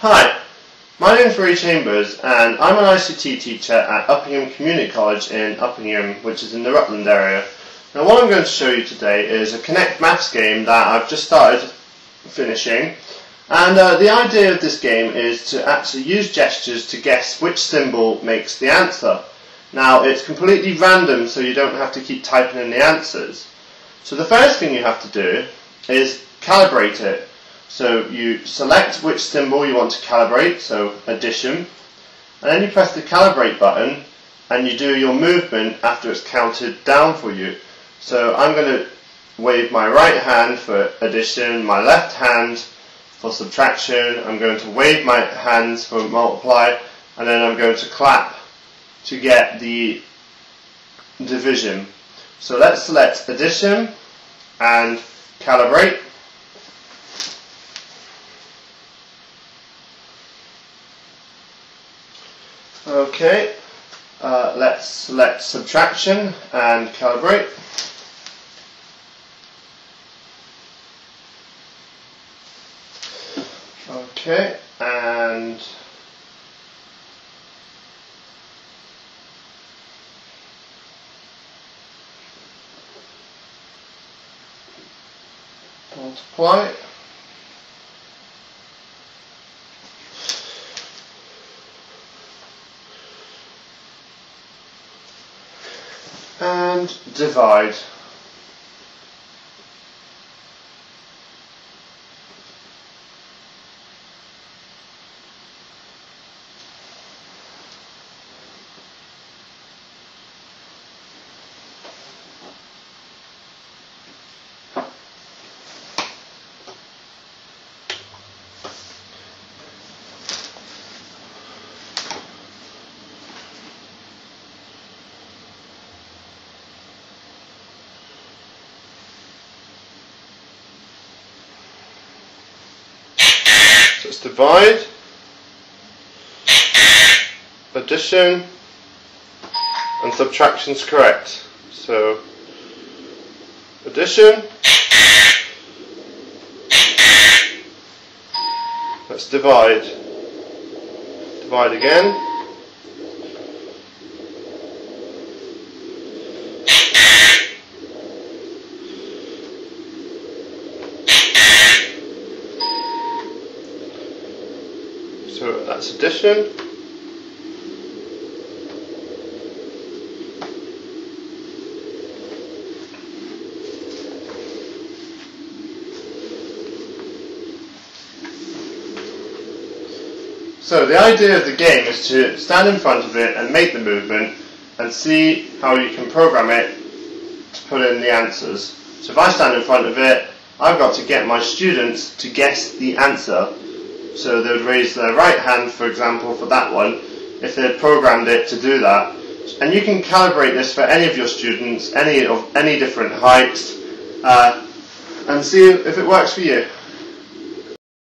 Hi, my name is Ray Chambers and I'm an ICT teacher at Uppingham Community College in Uppingham, which is in the Rutland area. Now what I'm going to show you today is a Kinect Maths game that I've just started finishing and uh, the idea of this game is to actually use gestures to guess which symbol makes the answer. Now it's completely random so you don't have to keep typing in the answers. So the first thing you have to do is calibrate it. So you select which symbol you want to calibrate, so addition, and then you press the calibrate button and you do your movement after it's counted down for you. So I'm going to wave my right hand for addition, my left hand for subtraction, I'm going to wave my hands for multiply, and then I'm going to clap to get the division. So let's select addition and calibrate. Okay, uh, let's select subtraction and calibrate. Okay, and multiply. And divide. It's divide, addition, and subtraction is correct. So addition, let's divide, divide again. So that's addition. So the idea of the game is to stand in front of it and make the movement and see how you can program it to put in the answers. So if I stand in front of it, I've got to get my students to guess the answer so they would raise their right hand, for example, for that one, if they had programmed it to do that. And you can calibrate this for any of your students, any of any different heights, uh, and see if it works for you.